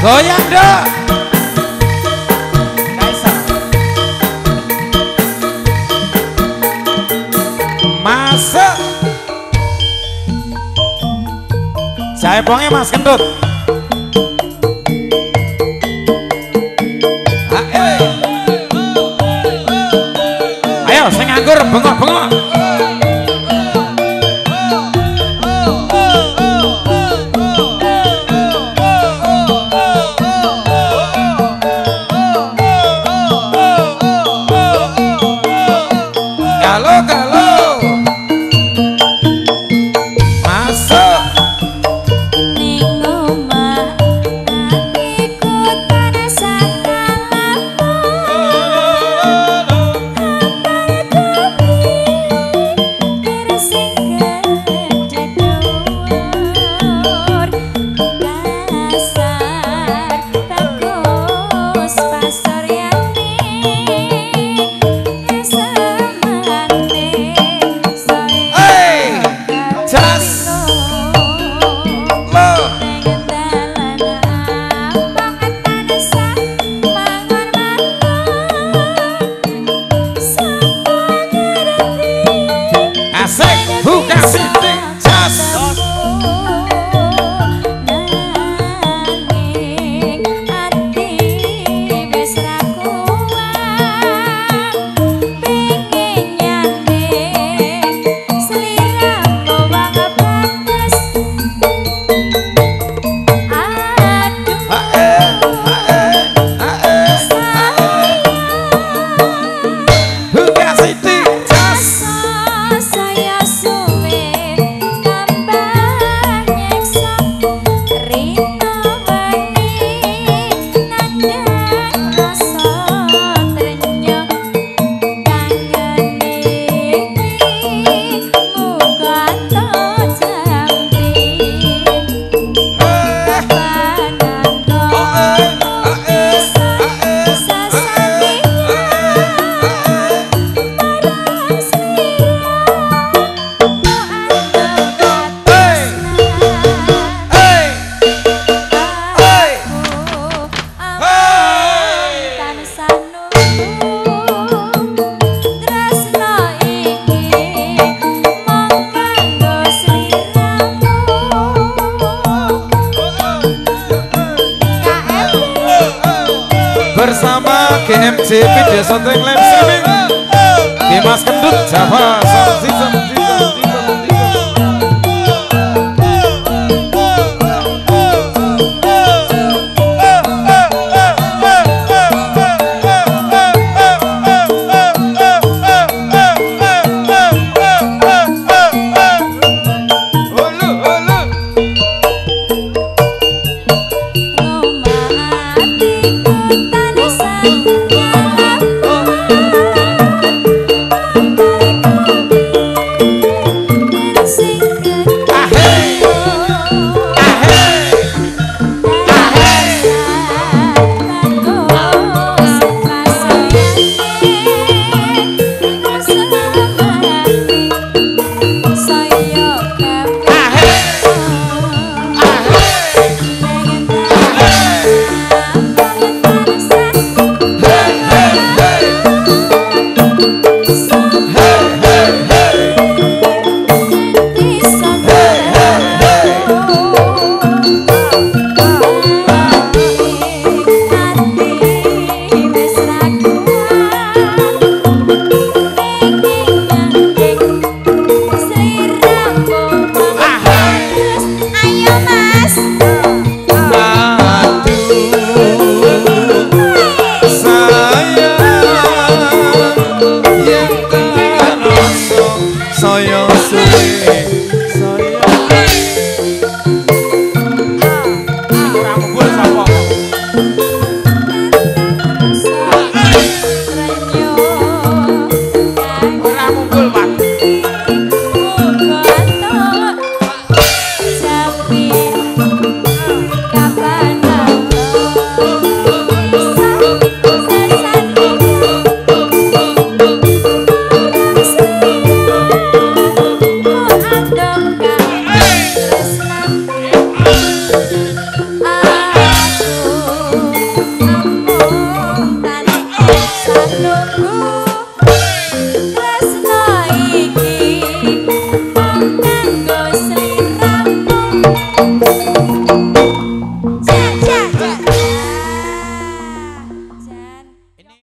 goyang dong Kaisar masuk. Jaipongnya mas kentut ayo sing anggur bengok-bengok. JP Desa Tenglen Streaming Dimas Kendut Jawa. noyo